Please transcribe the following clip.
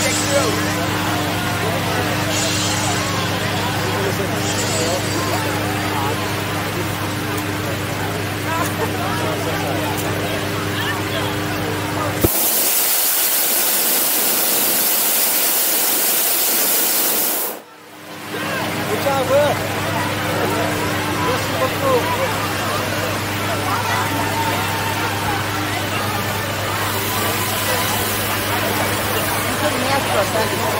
Stick through. Tá processo.